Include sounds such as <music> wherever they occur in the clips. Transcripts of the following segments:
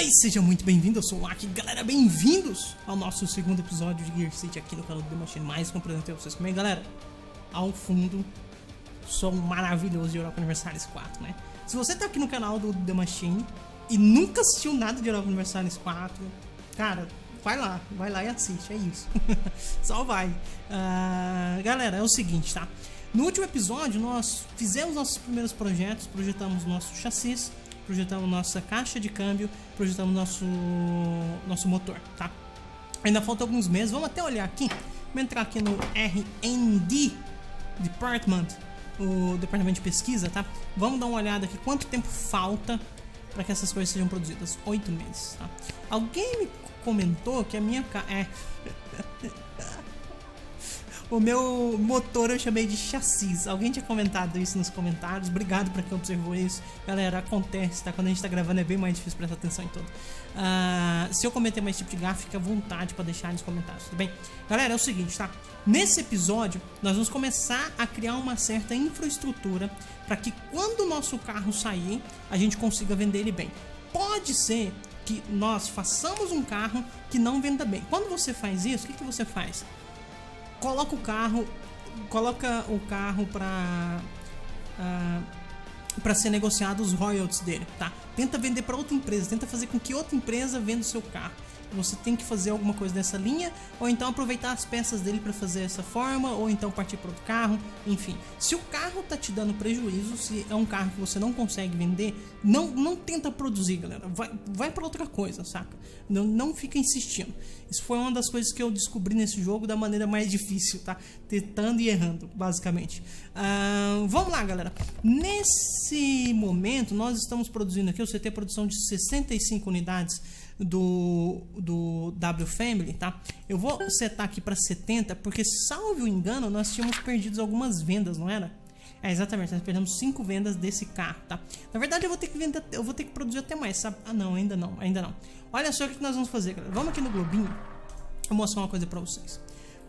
Fala aí, seja muito bem-vindo, eu sou o Aki. Galera, bem-vindos ao nosso segundo episódio de Gear City aqui no canal do The Machine Mais, que eu apresentei vocês comigo. Galera, ao fundo, som maravilhoso de Europa Universalis 4, né? Se você tá aqui no canal do The Machine e nunca assistiu nada de Europa Universalis 4, cara, vai lá, vai lá e assiste, é isso. <laughs> Só vai. Uh, galera, é o seguinte, tá? No último episódio, nós fizemos nossos primeiros projetos, projetamos nosso chassis, projetamos nossa caixa de câmbio, projetamos nosso, nosso motor, tá? Ainda faltam alguns meses, vamos até olhar aqui, vamos entrar aqui no R&D Department, o departamento de pesquisa, tá? Vamos dar uma olhada aqui quanto tempo falta para que essas coisas sejam produzidas. Oito meses, tá? Alguém me comentou que a minha é o meu motor eu chamei de chassis. Alguém tinha comentado isso nos comentários. Obrigado para quem observou isso. Galera, acontece, tá? Quando a gente tá gravando é bem mais difícil prestar atenção em tudo. Uh, se eu cometer mais tipo de gafe, fica à vontade para deixar nos comentários, tudo bem? Galera, é o seguinte, tá? Nesse episódio, nós vamos começar a criar uma certa infraestrutura para que quando o nosso carro sair, a gente consiga vender ele bem. Pode ser que nós façamos um carro que não venda bem. Quando você faz isso, o que, que você faz? Coloca o carro, coloca o carro para uh, ah, para ser negociado os royalties dele, tá? Tenta vender para outra empresa, tenta fazer com que outra empresa venda o seu carro você tem que fazer alguma coisa nessa linha, ou então aproveitar as peças dele para fazer essa forma, ou então partir para outro carro, enfim. Se o carro tá te dando prejuízo, se é um carro que você não consegue vender, não, não tenta produzir, galera. Vai, vai para outra coisa, saca? Não, não fica insistindo. Isso foi uma das coisas que eu descobri nesse jogo da maneira mais difícil, tá? Tentando e errando, basicamente. Uh, vamos lá, galera. Nesse momento, nós estamos produzindo aqui o CT produção de 65 unidades do, do W Family, tá? Eu vou setar aqui para 70, porque salvo o engano, nós tínhamos perdido algumas vendas, não era? É, exatamente, nós perdemos 5 vendas desse carro, tá? Na verdade, eu vou ter que vender, eu vou ter que produzir até mais, sabe? Ah, não, ainda não, ainda não. Olha só o que nós vamos fazer, galera. Vamos aqui no Globinho, vou mostrar uma coisa para vocês.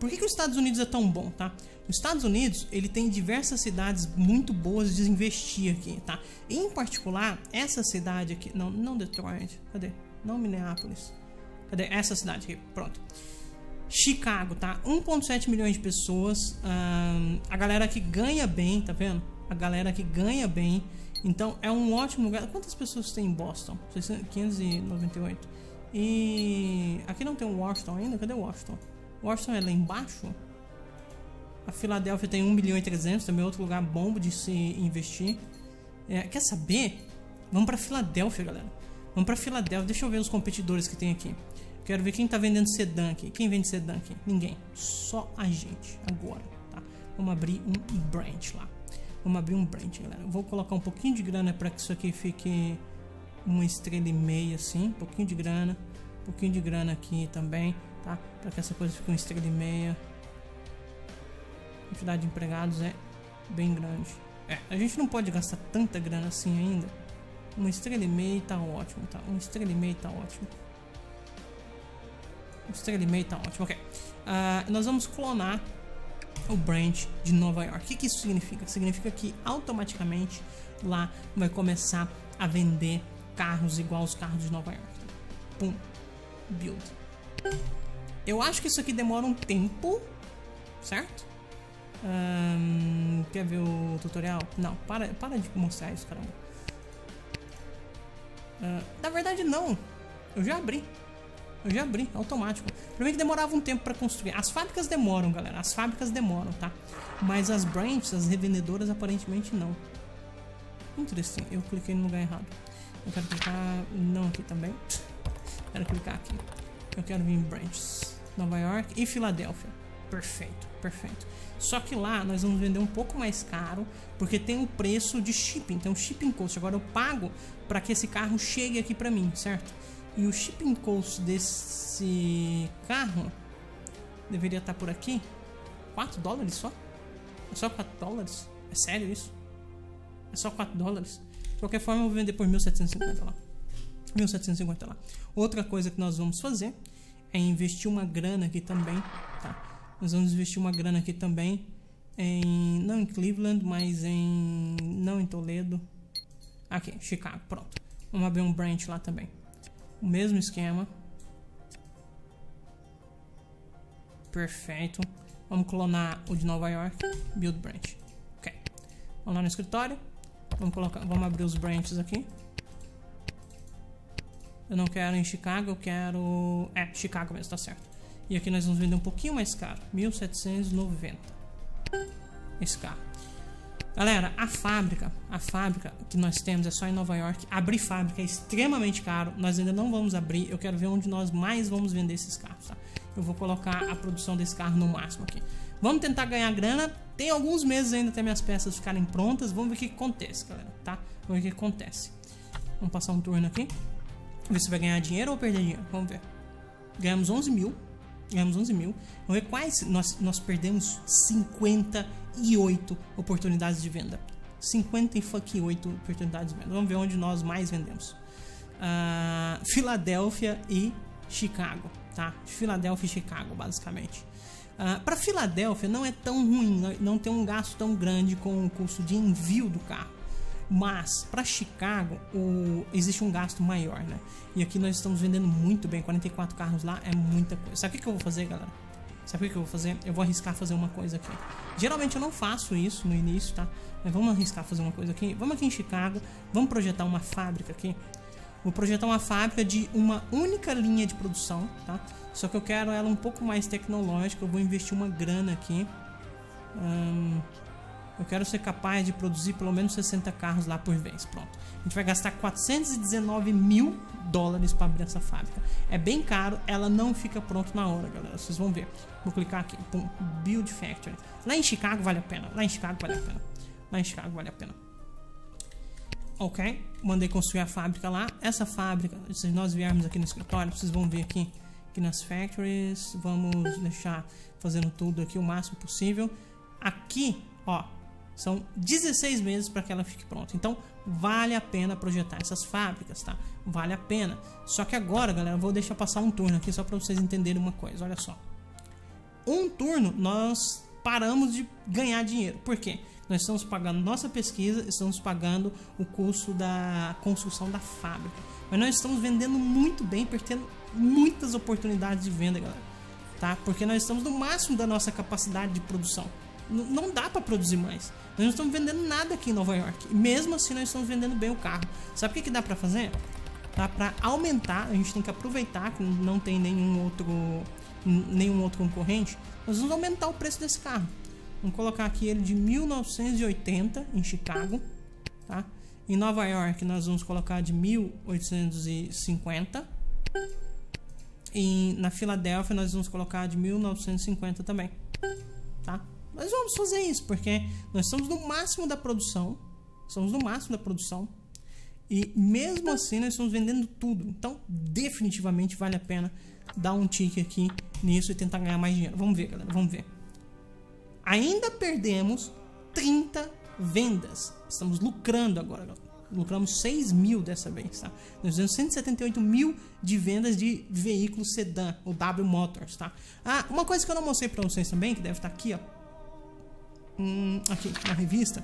Por que, que os Estados Unidos é tão bom, tá? Os Estados Unidos, ele tem diversas cidades muito boas de investir aqui, tá? Em particular, essa cidade aqui, não, não Detroit, cadê? Não Minneapolis. Cadê? Essa cidade aqui. Pronto. Chicago, tá? 1,7 milhões de pessoas. Um, a galera que ganha bem, tá vendo? A galera que ganha bem. Então é um ótimo lugar. Quantas pessoas tem em Boston? 598. E aqui não tem Washington ainda? Cadê Washington? Washington é lá embaixo? A Filadélfia tem 1 milhão e 300, também é outro lugar bom de se investir. É, quer saber? Vamos para Filadélfia, galera. Vamos para Filadélfia. Deixa eu ver os competidores que tem aqui. Quero ver quem tá vendendo sedã aqui. Quem vende sedã aqui? Ninguém. Só a gente. Agora, tá? Vamos abrir um branch lá. Vamos abrir um branch, galera. Vou colocar um pouquinho de grana para que isso aqui fique uma estrela e meia, assim. Um pouquinho de grana. Um pouquinho de grana aqui também, tá? Para que essa coisa fique uma estrela e meia. A quantidade de empregados é bem grande. É, a gente não pode gastar tanta grana assim ainda uma estrela e meia tá ótimo, tá? Uma estrela e meia tá ótimo. Uma estrela e meia tá ótimo, ok. Uh, nós vamos clonar o branch de Nova York. O que, que isso significa? Significa que automaticamente lá vai começar a vender carros igual aos carros de Nova York. Pum. Build. Eu acho que isso aqui demora um tempo, certo? Quer ver o tutorial? Não, para, para de mostrar isso, caramba. Uh, na verdade, não. Eu já abri. Eu já abri, automático. Primeiro que demorava um tempo para construir. As fábricas demoram, galera. As fábricas demoram, tá? Mas as branches, as revendedoras, aparentemente não. Interessante. Eu cliquei no lugar errado. Eu quero clicar... Não aqui também. Quero clicar aqui. Eu quero vir em branches. Nova York e Filadélfia. Perfeito, perfeito. Só que lá nós vamos vender um pouco mais caro, porque tem o preço de shipping, então shipping cost. Agora eu pago para que esse carro chegue aqui para mim, certo? E o shipping cost desse carro deveria estar tá por aqui. 4 dólares só? É só 4 dólares? É sério isso? É só 4 dólares? De qualquer forma, eu vou vender por 1750 lá. 1750 lá. Outra coisa que nós vamos fazer é investir uma grana aqui também, tá? Nós vamos investir uma grana aqui também em não em Cleveland, mas em não em Toledo. Aqui, Chicago, pronto. Vamos abrir um branch lá também. O mesmo esquema. Perfeito. Vamos clonar o de Nova York. Build branch. Ok. Vamos lá no escritório. Vamos, colocar, vamos abrir os branches aqui. Eu não quero em Chicago, eu quero... É, Chicago mesmo, tá certo. E aqui nós vamos vender um pouquinho mais caro. 1790. Esse carro. Galera, a fábrica, a fábrica que nós temos é só em Nova York. Abrir fábrica é extremamente caro. Nós ainda não vamos abrir. Eu quero ver onde nós mais vamos vender esses carros, tá? Eu vou colocar a produção desse carro no máximo aqui. Vamos tentar ganhar grana. Tem alguns meses ainda até minhas peças ficarem prontas. Vamos ver o que acontece, galera, tá? Vamos ver o que acontece. Vamos passar um turno aqui. Ver se vai ganhar dinheiro ou perder dinheiro. Vamos ver. Ganhamos 11 mil. Ganhamos 11 mil. Vamos ver quais. Nós, nós perdemos 58 oportunidades de venda. 58 oportunidades de venda. Vamos ver onde nós mais vendemos. Uh, Filadélfia e Chicago. Tá? Filadélfia e Chicago, basicamente. Uh, para Filadélfia não é tão ruim, não tem um gasto tão grande com o custo de envio do carro. Mas para Chicago o, existe um gasto maior, né? E aqui nós estamos vendendo muito bem, 44 carros lá é muita coisa. Sabe o que, eu vou fazer, galera? Sabe o que eu vou fazer? Eu vou arriscar fazer uma coisa aqui. Geralmente eu não faço isso no início, tá? Mas vamos arriscar fazer uma coisa aqui. Vamos aqui em Chicago, vamos projetar uma fábrica aqui. Vou projetar uma fábrica de uma única linha de produção, tá? Só que eu quero ela um pouco mais tecnológica. Eu vou investir uma grana aqui. Hum, eu quero ser capaz de produzir pelo menos 60 carros lá por vez. Pronto. A gente vai gastar 419 mil dólares para abrir essa fábrica. É bem caro, ela não fica pronta na hora, galera. Vocês vão ver. Vou clicar aqui. Pum, Build Factory. Lá em Chicago vale a pena. Lá em Chicago vale a pena. Lá em Chicago vale a pena. Ok. Mandei construir a fábrica lá. Essa fábrica, se nós viermos aqui no escritório, vocês vão ver aqui, aqui nas factories. Vamos deixar fazendo tudo aqui o máximo possível. Aqui, ó, são 16 meses para que ela fique pronta. Então, vale a pena projetar essas fábricas, tá? Vale a pena. Só que agora, galera, vou deixar passar um turno aqui só para vocês entenderem uma coisa. Olha só. Um turno nós paramos de ganhar dinheiro. Por quê? Nós estamos pagando nossa pesquisa, estamos pagando o custo da construção da fábrica. Mas nós estamos vendendo muito bem, perdendo muitas oportunidades de venda, galera. Tá? Porque nós estamos no máximo da nossa capacidade de produção não dá para produzir mais. Nós não estamos vendendo nada aqui em Nova York. Mesmo assim, nós estamos vendendo bem o carro. Sabe o que, que dá para fazer? Dá para aumentar. A gente tem que aproveitar que não tem nenhum outro, nenhum outro concorrente. Nós vamos aumentar o preço desse carro. Vamos colocar aqui ele de 1980 em Chicago, tá? Em Nova York nós vamos colocar de 1850. E na Filadélfia nós vamos colocar de 1950 também, tá? Nós vamos fazer isso, porque nós estamos no máximo da produção. Estamos no máximo da produção. E mesmo assim nós estamos vendendo tudo. Então, definitivamente vale a pena dar um tique aqui nisso e tentar ganhar mais dinheiro. Vamos ver, galera. Vamos ver. Ainda perdemos 30 vendas. Estamos lucrando agora. Lucramos 6 mil dessa vez, tá? Nós fizemos 178 mil de vendas de veículos sedã, o W Motors, tá? Ah, uma coisa que eu não mostrei pra vocês também, que deve estar aqui, ó um, aqui na revista,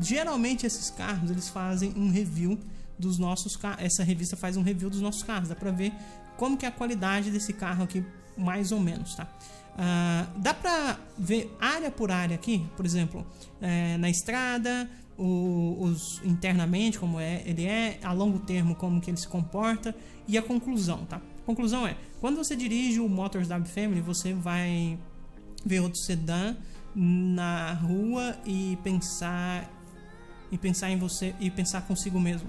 geralmente esses carros eles fazem um review dos nossos carros. Essa revista faz um review dos nossos carros, dá para ver como que é a qualidade desse carro aqui, mais ou menos, tá? Uh, dá para ver área por área aqui, por exemplo, é, na estrada, o, os internamente como é, ele é, a longo termo como que ele se comporta e a conclusão, tá? Conclusão é, quando você dirige o Motors W Family, você vai ver outro sedã na rua e pensar e pensar em você e pensar consigo mesmo.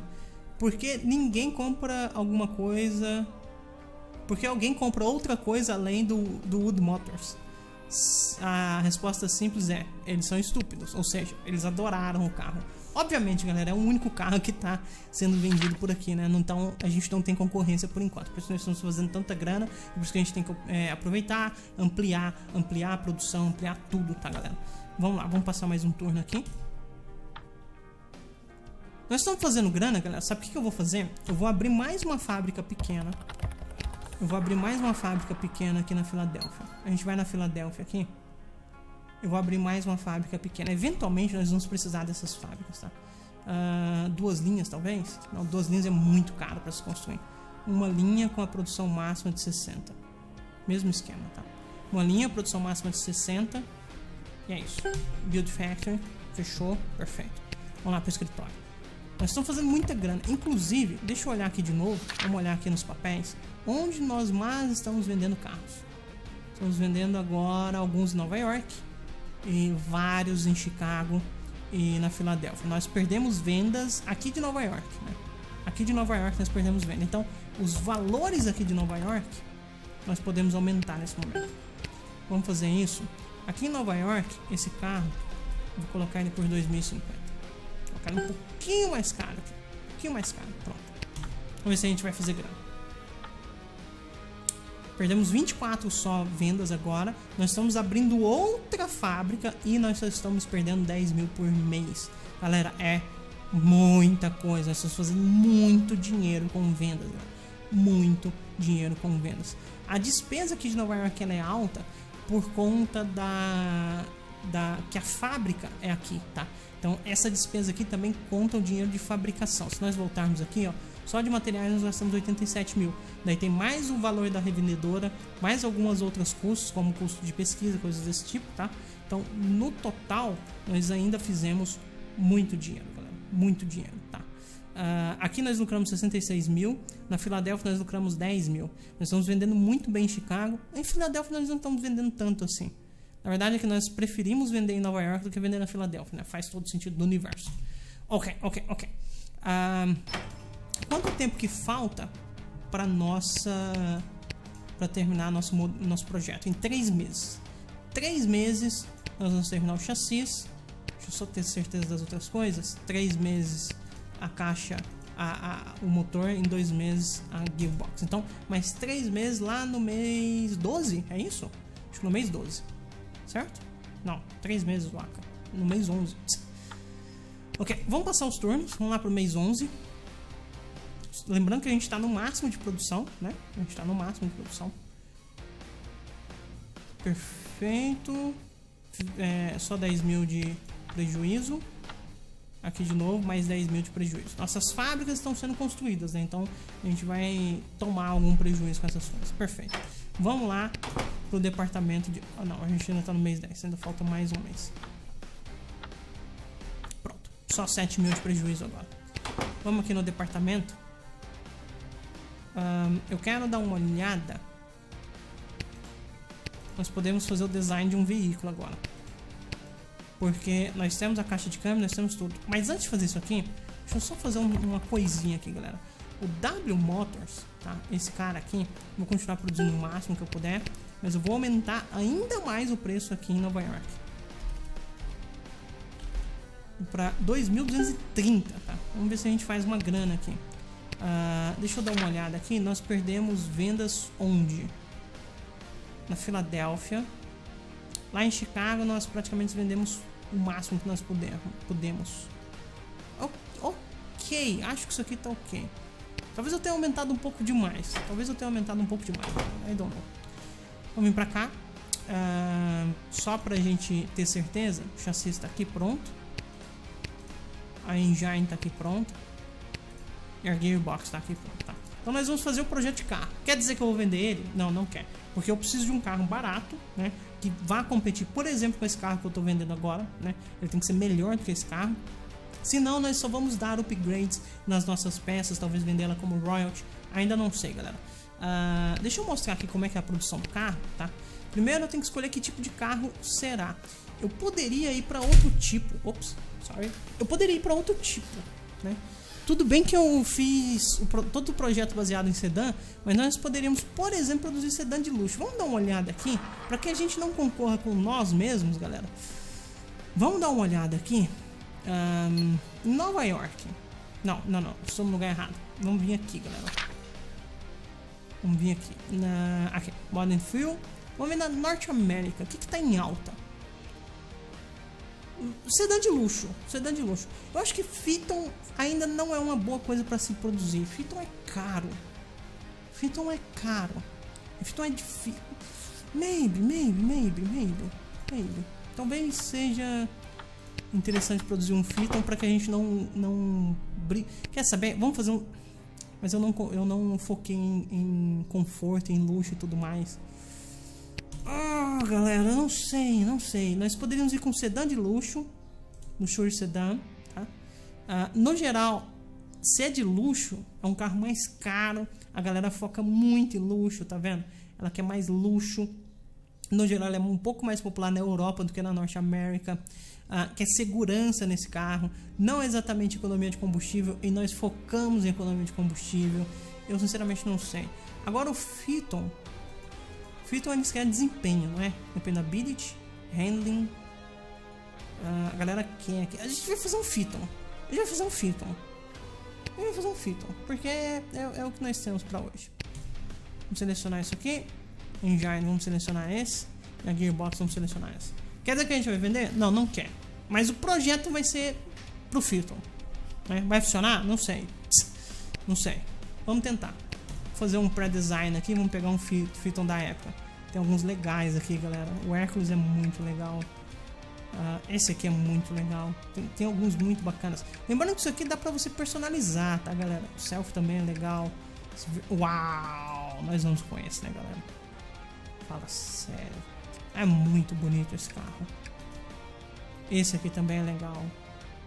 Porque ninguém compra alguma coisa porque alguém compra outra coisa além do, do Wood Motors. A resposta simples é: eles são estúpidos, ou seja, eles adoraram o carro. Obviamente, galera, é o único carro que está sendo vendido por aqui, né? Então a gente não tem concorrência por enquanto. Por isso nós estamos fazendo tanta grana, por isso que a gente tem que é, aproveitar, ampliar, ampliar a produção, ampliar tudo, tá, galera? Vamos lá, vamos passar mais um turno aqui. Nós estamos fazendo grana, galera. Sabe o que eu vou fazer? Eu vou abrir mais uma fábrica pequena. Eu vou abrir mais uma fábrica pequena aqui na Filadélfia. A gente vai na Filadélfia aqui eu vou abrir mais uma fábrica pequena. Eventualmente nós vamos precisar dessas fábricas, tá? Uh, duas linhas, talvez? Não, duas linhas é muito caro para se construir. uma linha com a produção máxima de 60. Mesmo esquema, tá? Uma linha, produção máxima de 60. E é isso. Build Factory, fechou, perfeito. Vamos lá para o escritório. Nós estamos fazendo muita grana. Inclusive, deixa eu olhar aqui de novo. Vamos olhar aqui nos papéis. Onde nós mais estamos vendendo carros? Estamos vendendo agora alguns em Nova York e vários em Chicago e na Filadélfia. Nós perdemos vendas aqui de Nova York, né? Aqui de Nova York nós perdemos venda. Então, os valores aqui de Nova York nós podemos aumentar nesse momento. Vamos fazer isso. Aqui em Nova York, esse carro, vou colocar ele por 2.050. Vou colocar ele um pouquinho mais caro aqui. Um pouquinho mais caro. Pronto. Vamos ver se a gente vai fazer grana. Perdemos 24 só vendas agora. Nós estamos abrindo outra fábrica e nós só estamos perdendo 10 mil por mês. Galera, é muita coisa. Nós estamos fazendo muito dinheiro com vendas. Galera. Muito dinheiro com vendas. A despesa aqui de Nova York é alta por conta da, da que a fábrica é aqui, tá? Então essa despesa aqui também conta o dinheiro de fabricação. Se nós voltarmos aqui, ó, só de materiais nós gastamos 87 mil. Daí tem mais o valor da revendedora, mais algumas outras custos, como custo de pesquisa, coisas desse tipo, tá? Então, no total, nós ainda fizemos muito dinheiro, galera. Muito dinheiro, tá? Uh, aqui nós lucramos 66 mil, na Filadélfia nós lucramos 10 mil. Nós estamos vendendo muito bem em Chicago. Em Filadélfia nós não estamos vendendo tanto assim. Na verdade é que nós preferimos vender em Nova York do que vender na Filadélfia, né? Faz todo sentido do universo. Ok, ok, ok. Uh, Quanto tempo que falta para nossa para terminar nosso nosso projeto? Em três meses. Três meses nós vamos terminar o chassis. Deixa eu só ter certeza das outras coisas. Três meses a caixa, a, a, o motor. Em dois meses a gearbox. Então, mais três meses lá no mês 12, é isso? Acho que no mês 12. Certo? Não, três meses lá, No mês 11. Ok, vamos passar os turnos. Vamos lá para o mês 11. Lembrando que a gente está no máximo de produção, né? A gente está no máximo de produção. Perfeito. É, só 10 mil de prejuízo. Aqui de novo, mais 10 mil de prejuízo. Nossas fábricas estão sendo construídas, né? Então a gente vai tomar algum prejuízo com essas coisas. Perfeito. Vamos lá pro departamento de. Ah, não, a gente ainda está no mês 10, ainda falta mais um mês. Pronto. Só 7 mil de prejuízo agora. Vamos aqui no departamento um, eu quero dar uma olhada. Nós podemos fazer o design de um veículo agora. Porque nós temos a caixa de câmbio, nós temos tudo. Mas antes de fazer isso aqui, deixa eu só fazer um, uma coisinha aqui, galera. O W Motors, tá? Esse cara aqui, vou continuar produzindo o máximo que eu puder. Mas eu vou aumentar ainda mais o preço aqui em Nova York. Para 2.230, tá? Vamos ver se a gente faz uma grana aqui. Uh, deixa eu dar uma olhada aqui. Nós perdemos vendas onde? Na Filadélfia. Lá em Chicago nós praticamente vendemos o máximo que nós puder, podemos. Ok, acho que isso aqui tá ok. Talvez eu tenha aumentado um pouco demais. Talvez eu tenha aumentado um pouco demais. I don't know. Vamos vir pra cá. Uh, só pra gente ter certeza. O chassi está aqui pronto. A engine está aqui pronta. E a Gearbox tá aqui pronto, tá? Então nós vamos fazer o projeto de carro. Quer dizer que eu vou vender ele? Não, não quer. Porque eu preciso de um carro barato, né? Que vá competir, por exemplo, com esse carro que eu estou vendendo agora, né? Ele tem que ser melhor do que esse carro. Senão nós só vamos dar upgrades nas nossas peças, talvez vender ela como royalty. Ainda não sei, galera. Uh, deixa eu mostrar aqui como é que é a produção do carro, tá? Primeiro eu tenho que escolher que tipo de carro será. Eu poderia ir para outro tipo. Ops, sorry. Eu poderia ir para outro tipo, né? Tudo bem que eu fiz o, todo o projeto baseado em sedã, mas nós poderíamos, por exemplo, produzir sedã de luxo. Vamos dar uma olhada aqui, para que a gente não concorra com nós mesmos, galera. Vamos dar uma olhada aqui. Um, Nova York. Não, não, não. Estou no lugar errado. Vamos vir aqui, galera. Vamos vir aqui. Na, aqui. Modern Fuel. Vamos ver na Norte América. O que está em alta? Sedã de luxo, sedã de luxo. Eu acho que Fiton ainda não é uma boa coisa para se produzir. Fiton é caro. Fiton é caro. Fiton é difícil. Maybe, maybe, maybe, maybe, maybe. Talvez seja interessante produzir um Fiton para que a gente não não brigue. Quer saber? Vamos fazer um Mas eu não, eu não foquei em, em conforto, em luxo e tudo mais. Ah, galera, não sei, não sei. Nós poderíamos ir com sedã de luxo, luxury sedã, tá? Ah, no geral, se é de luxo, é um carro mais caro. A galera foca muito em luxo, tá vendo? Ela quer mais luxo. No geral, ela é um pouco mais popular na Europa do que na Norte América. Ah, quer segurança nesse carro, não exatamente economia de combustível, e nós focamos em economia de combustível. Eu sinceramente não sei. Agora o Fiton, Filtro eles querem desempenho, não é? Dependability, handling. Uh, a galera quer. A gente vai fazer um Fiton. A gente vai fazer um Fiton. A gente vai fazer um Fiton. Porque é, é, é o que nós temos para hoje. Vamos selecionar isso aqui. Engine, vamos selecionar esse. E a Gearbox, vamos selecionar esse. Quer dizer que a gente vai vender? Não, não quer. Mas o projeto vai ser pro Fiton. Né? Vai funcionar? Não sei. Não sei. Vamos tentar fazer um pré-design aqui, vamos pegar um Fiton da época. Tem alguns legais aqui, galera. O Hércules é muito legal. Uh, esse aqui é muito legal. Tem, tem, alguns muito bacanas. Lembrando que isso aqui dá pra você personalizar, tá, galera? O self também é legal. Uau! Nós vamos com esse, né, galera? Fala sério. É muito bonito esse carro. Esse aqui também é legal.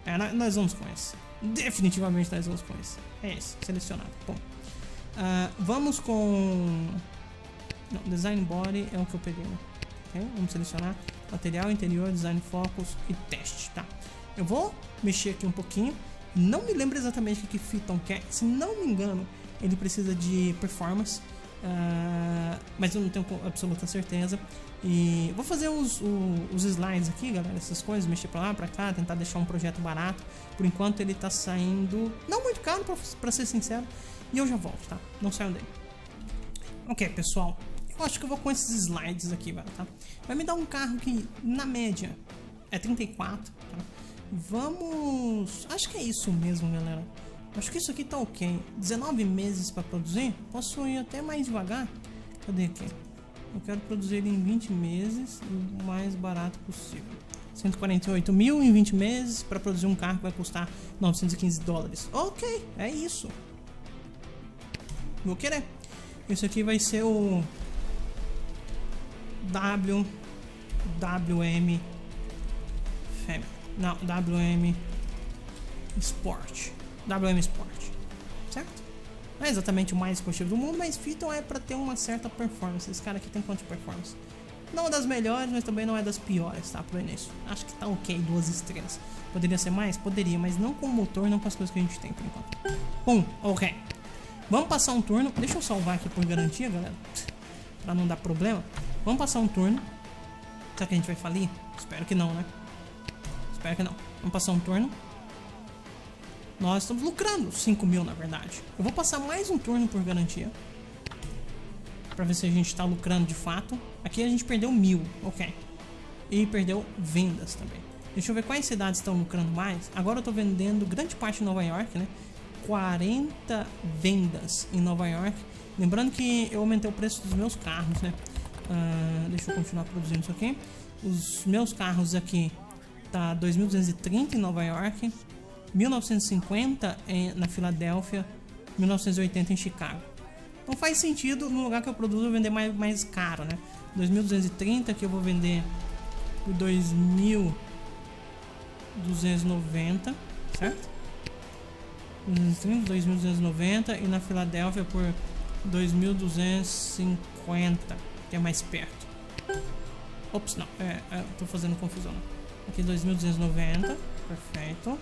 É, nós vamos com esse. Definitivamente nós vamos com esse. É esse, selecionado. Bom. Uh, vamos com. Não, design body é o que eu peguei. Né? Okay? Vamos selecionar material, interior, design focus e teste. Tá. Eu vou mexer aqui um pouquinho. Não me lembro exatamente o que Fiton quer. Se não me engano, ele precisa de performance. Uh, mas eu não tenho absoluta certeza. E vou fazer os, os, os, slides aqui, galera, essas coisas, mexer pra lá, pra cá, tentar deixar um projeto barato. Por enquanto ele tá saindo não muito caro, pra, pra ser sincero. E eu já volto, tá? Não saiam daí. Ok, pessoal. Eu acho que eu vou com esses slides aqui, tá? Vai me dar um carro que, na média, é 34, tá? Vamos... Acho que é isso mesmo, galera. Acho que isso aqui tá ok. 19 meses para produzir. Posso ir até mais devagar. Cadê aqui? Eu quero produzir ele em 20 meses o mais barato possível. 148 mil em 20 meses para produzir um carro que vai custar 915 dólares. Ok, é isso. Vou querer. Esse aqui vai ser o W WM. Não, WM Sport. WM Sport. Certo? Não é exatamente o mais esportivo do mundo, mas Fiton é para ter uma certa performance. Esse cara aqui tem quanto de performance? Não é das melhores, mas também não é das piores, tá? Pro início. Acho que tá ok, duas estrelas. Poderia ser mais? Poderia, mas não com o motor, não com as coisas que a gente tem por enquanto. Bom, ok. Vamos passar um turno. Deixa eu salvar aqui por garantia, galera. Pra não dar problema. Vamos passar um turno. Será que a gente vai falir? Espero que não, né? Espero que não. Vamos passar um turno. Nós estamos lucrando 5 mil, na verdade. Eu vou passar mais um turno por garantia. Pra ver se a gente está lucrando de fato. Aqui a gente perdeu mil, ok. E perdeu vendas também. Deixa eu ver quais cidades estão lucrando mais. Agora eu estou vendendo grande parte de Nova York, né? 40 vendas em Nova York. Lembrando que eu aumentei o preço dos meus carros, né? Uh, deixa eu continuar produzindo isso aqui. Os meus carros aqui tá 2.230 em Nova York, 1950 em, na Filadélfia, 1980 em Chicago. Não faz sentido no lugar que eu produzo eu vender mais, mais caro, né? 2.230 que eu vou vender por 2.290, certo? 2.290 e na Filadélfia por 2.250, que é mais perto. Ops, não, é, é, tô fazendo confusão. Aqui 2.290, perfeito.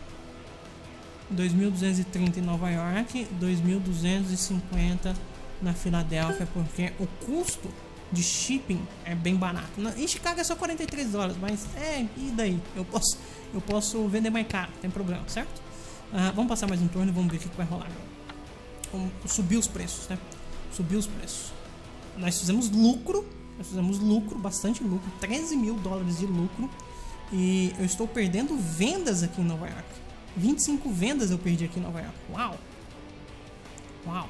2.230 em Nova York, 2.250 na Filadélfia, porque o custo de shipping é bem barato. Em Chicago é só 43 dólares, mas é, e daí? Eu posso, eu posso vender mais caro, tem problema, certo? Uh, vamos passar mais um turno e vamos ver o que, que vai rolar. Vamos subir os preços, né? Subir os preços. Nós fizemos lucro, nós fizemos lucro, bastante lucro, 13 mil dólares de lucro. E eu estou perdendo vendas aqui em Nova York. 25 vendas eu perdi aqui em Nova York. Uau! Uau!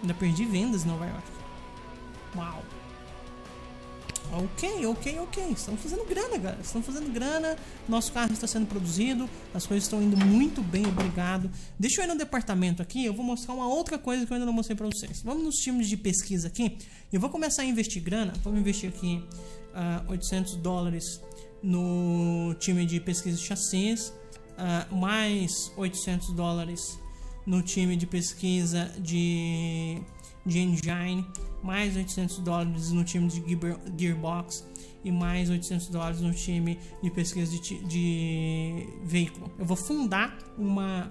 Ainda perdi vendas em Nova York. Uau! Ok, ok, ok. Estamos fazendo grana, galera. Estamos fazendo grana. Nosso carro está sendo produzido. As coisas estão indo muito bem, obrigado. Deixa eu ir no departamento aqui. Eu vou mostrar uma outra coisa que eu ainda não mostrei para vocês. Vamos nos times de pesquisa aqui. Eu vou começar a investir grana. Vamos investir aqui uh, ah, 800 dólares no time de pesquisa de chassis. Uh, mais 800 dólares no time de pesquisa de, de engine mais 800 dólares no time de Gearbox e mais 800 dólares no time de pesquisa de, de veículo. Eu vou fundar uma.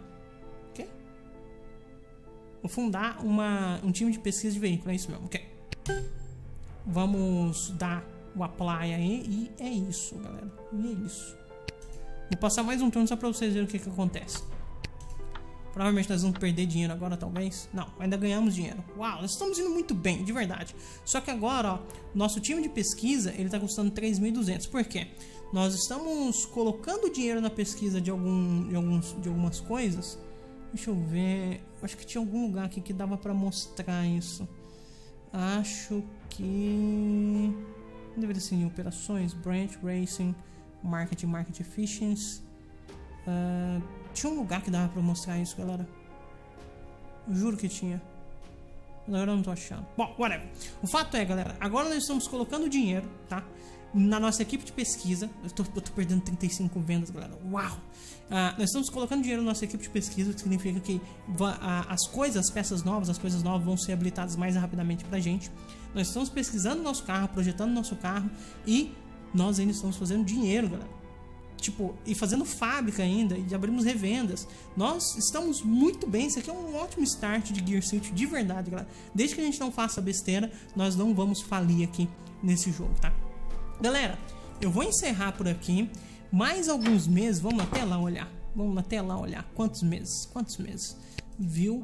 Quê? Vou fundar uma, um time de pesquisa de veículo, é isso mesmo. Ok. Vamos dar o apply aí e é isso, galera. E é isso. Vou passar mais um turno só pra vocês verem o que, que acontece. Provavelmente nós vamos perder dinheiro agora, talvez. Não, ainda ganhamos dinheiro. Uau, nós estamos indo muito bem, de verdade. Só que agora, ó, nosso time de pesquisa, ele tá custando 3.200. Por quê? Nós estamos colocando dinheiro na pesquisa de, algum, de, alguns, de algumas coisas. Deixa eu ver. Acho que tinha algum lugar aqui que dava para mostrar isso. Acho que... Deveria ser em operações, branch, racing, marketing, market efficiency. Uh, tinha um lugar que dava pra mostrar isso, galera. Eu juro que tinha. Mas agora eu não tô achando. Bom, whatever. O fato é, galera, agora nós estamos colocando dinheiro, tá? Na nossa equipe de pesquisa. Eu tô, eu tô perdendo 35 vendas, galera. Uau! Uh, nós estamos colocando dinheiro na nossa equipe de pesquisa, o que significa que as coisas, as peças novas, as coisas novas vão ser habilitadas mais rapidamente pra gente. Nós estamos pesquisando nosso carro, projetando nosso carro e nós ainda estamos fazendo dinheiro, galera tipo, e fazendo fábrica ainda, e abrimos revendas. Nós estamos muito bem, isso aqui é um ótimo start de Gear City, de verdade, galera. Desde que a gente não faça besteira, nós não vamos falir aqui nesse jogo, tá? Galera, eu vou encerrar por aqui. Mais alguns meses, vamos até lá olhar. Vamos até lá olhar. Quantos meses? Quantos meses? Viu?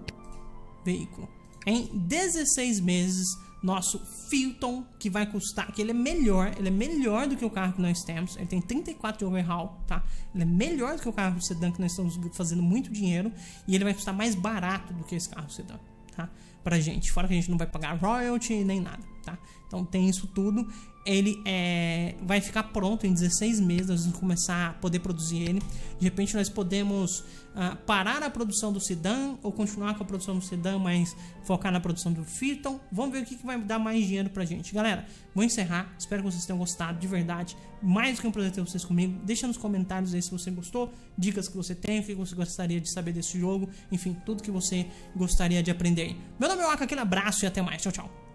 Veículo. Em 16 meses nosso Filton, que vai custar, que ele é melhor, ele é melhor do que o carro que nós temos, ele tem 34 de overhaul, tá? Ele é melhor do que o carro sedã que nós estamos fazendo muito dinheiro e ele vai custar mais barato do que esse carro sedã, tá? Pra gente, fora que a gente não vai pagar royalty nem nada, tá? Então tem isso tudo ele é, vai ficar pronto em 16 meses, nós vamos começar a poder produzir ele. De repente nós podemos uh, parar a produção do sedã ou continuar com a produção do sedã, mas focar na produção do Phaeton. Vamos ver o que, que vai dar mais dinheiro pra gente. Galera, vou encerrar. Espero que vocês tenham gostado, de verdade. Mais do que um prazer ter vocês comigo. Deixa nos comentários aí se você gostou, dicas que você tem, o que você gostaria de saber desse jogo, enfim, tudo que você gostaria de aprender. Meu nome é Waka, aquele abraço e até mais. Tchau, tchau.